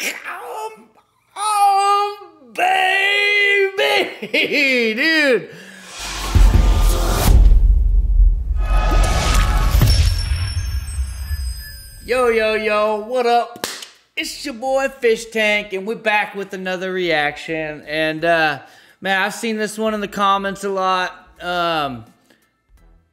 Come on, baby, dude. Yo, yo, yo, what up? It's your boy Fischtank, and we're back with another reaction. And uh, man, I've seen this one in the comments a lot. Um,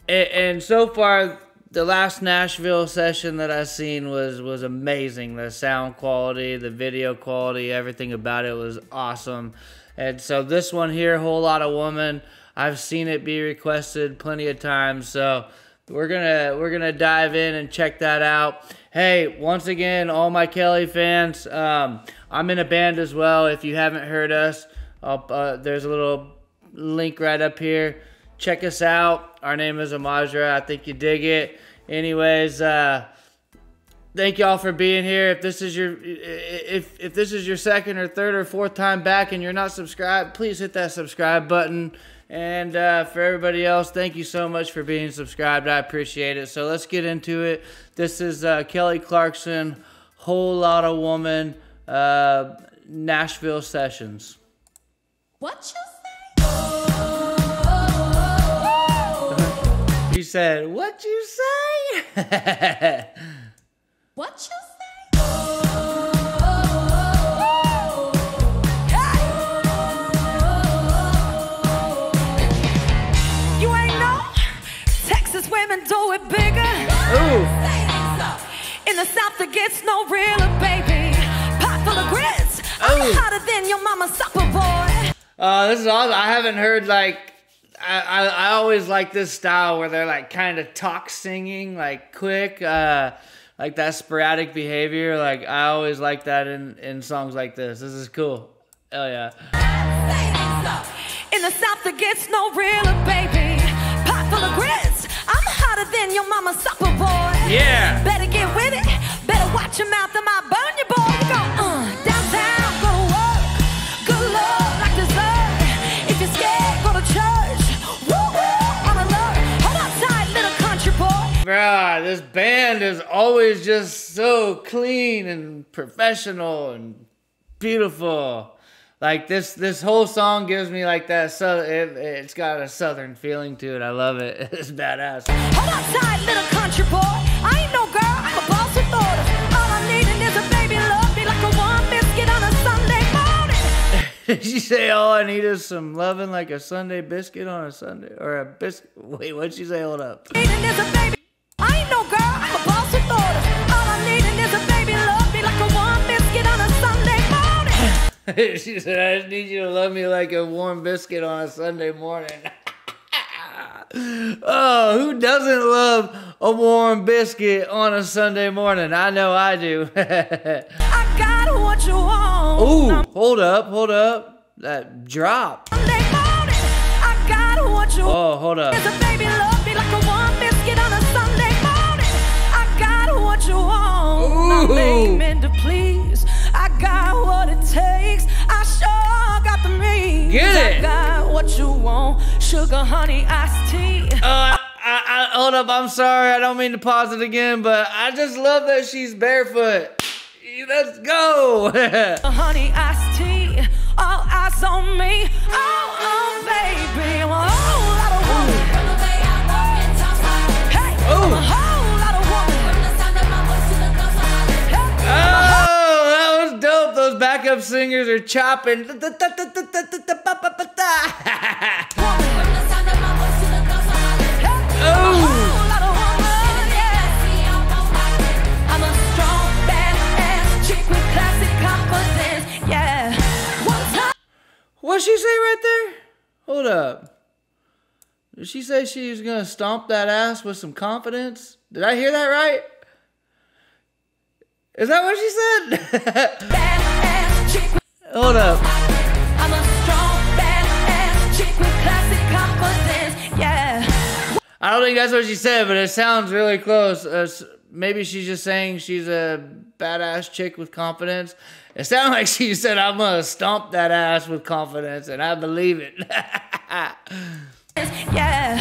and, and so far, the last Nashville session that I seen was was amazing. The sound quality, the video quality, everything about it was awesome. And so this one here, whole lot of woman. I've seen it be requested plenty of times. So we're gonna we're gonna dive in and check that out. Hey, once again, all my Kelly fans, um, I'm in a band as well. If you haven't heard us, uh, there's a little link right up here. Check us out. Our name is Amahjra. I think you dig it. Anyways, uh, thank y'all for being here. If this is your if if this is your second or third or fourth time back and you're not subscribed, please hit that subscribe button. And uh, for everybody else, thank you so much for being subscribed. I appreciate it. So let's get into it. This is uh, Kelly Clarkson, Whole Lotta Woman, uh, Nashville Sessions. What you said, what you say? What you say? You ain't know Texas women do it bigger. Ooh. In the South, it gets no realer, baby. Pot full of grits. I'm hotter than your mama's supper boy. Uh, this is awesome. I haven't heard like I, I, I always like this style where they're like kind of talk singing, like quick, uh, like that sporadic behavior. Like I always like that in in songs like this. This is cool. Hell yeah. In the South, it gets no realer, baby. Pot full of grits. I'm hotter than your mama's supper boy. Yeah. Better get with it. Better watch your mouth, I burn you, boy. We go uh, Bruh, this band is always just so clean and professional and beautiful. Like this, this whole song gives me like that. So it, it's got a southern feeling to it. I love it. It's badass. Hold on tight, little country boy. I ain't no girl, I'm a boss with orders. All I'm needing is a baby love me like a warm biscuit on a Sunday morning. Did she say all I need is some loving like a Sunday biscuit on a Sunday or a biscuit? Wait, what'd she say? Hold up. No girl, I'm a boss with orders. All I'm needing is a baby love me like a warm biscuit on a Sunday morning. she said, I just need you to love me like a warm biscuit on a Sunday morning. oh, who doesn't love a warm biscuit on a Sunday morning? I know I do. I got what you want. Ooh, hold up, hold up. That drop. Morning. I got what you want. Oh, hold up. What you want. Ooh. Not being meant to please. I got what it takes. I sure got the means. Get it. I got what you want. Sugar, honey, iced tea. Uh, I, I, hold up, I'm sorry. I don't mean to pause it again, but I just love that she's barefoot. Let's go. honey, iced tea. All eyes on me. Oh, oh, confidence, yeah. One time. What'd she say right there? Hold up. Did she say she was gonna stomp that ass with some confidence? Did I hear that right? Is that what she said? Badass chick with, Hold up. I'm a strong, badass chick with classic confidence, yeah. I don't think that's what she said, but it sounds really close. Uh, maybe she's just saying she's a badass chick with confidence. It sounded like she said, I'm gonna stomp that ass with confidence, and I believe it. Yeah,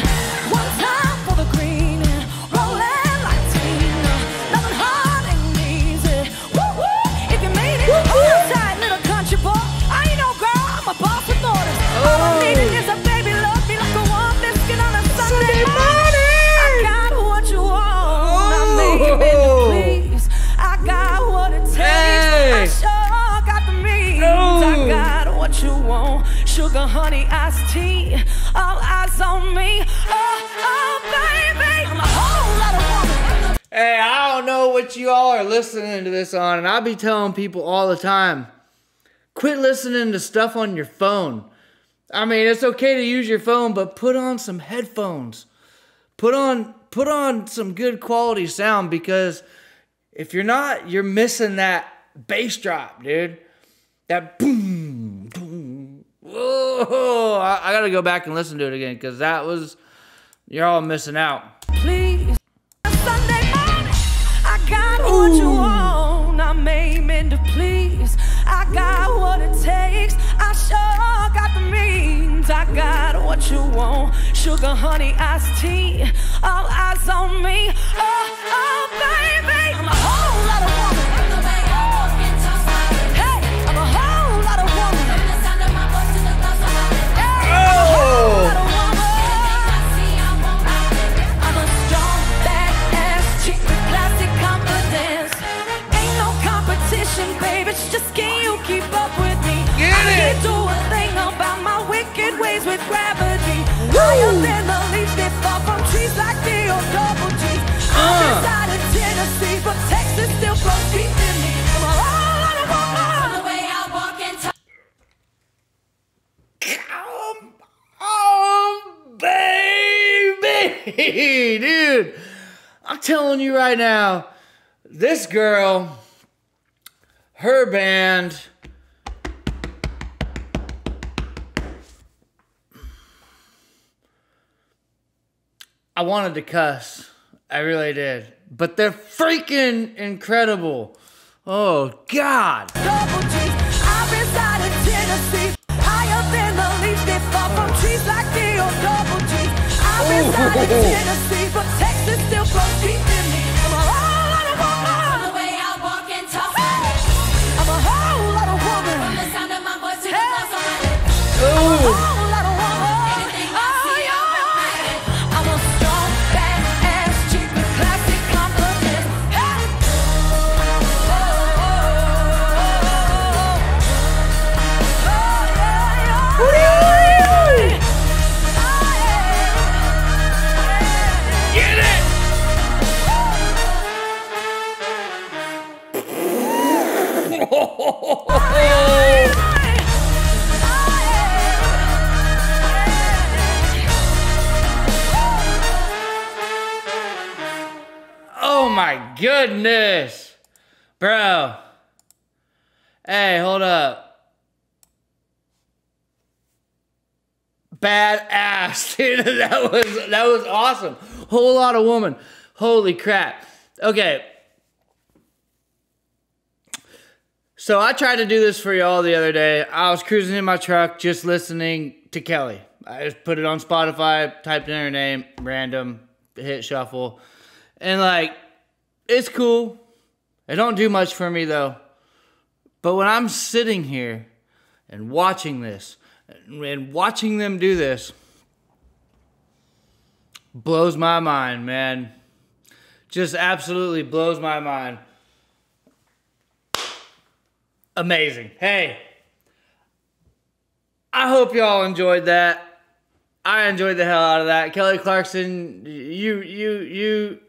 you want. Sugar, honey, iced tea. All eyes on me. Oh, oh, baby. I'm a whole lot of woman. Hey, I don't know what you all are listening to this on, and I be telling people all the time quit listening to stuff on your phone. I mean, it's okay to use your phone, but put on some headphones. Put on put on some good quality sound because if you're not, you're missing that bass drop, dude. That. Whoa! I, I gotta go back and listen to it again because that was you're all missing out. Please. Sunday morning, I got what you want. I'm aiming to please. I got what it takes. I sure got the means. I got what you want. Sugar, honey, iced tea. All eyes on me. Oh, oh, baby. Telling you right now, this girl, her band, I wanted to cuss. I really did. But they're freaking incredible. Oh, God. double my goodness. Bro. Hey, hold up. Badass, dude. That was that was awesome. Whole lot of woman. Holy crap. Okay. So I tried to do this for y'all the other day. I was cruising in my truck just listening to Kelly. I just put it on Spotify, typed in her name, random, hit shuffle. And like, it's cool. It don't do much for me though. But when I'm sitting here and watching this and watching them do this blows my mind, man. Just absolutely blows my mind. Amazing. Hey, I hope y'all enjoyed that. I enjoyed the hell out of that. Kelly Clarkson, you you you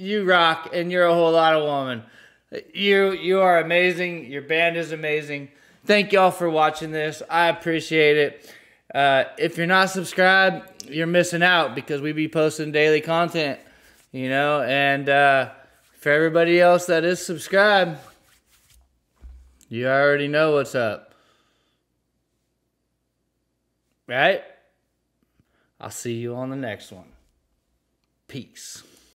you rock and you're a whole lot of woman. You you are amazing. Your band is amazing. Thank y'all for watching this. I appreciate it. Uh, if you're not subscribed, you're missing out because we be posting daily content, you know. And uh, for everybody else that is subscribed, you already know what's up, right? I'll see you on the next one. Peace.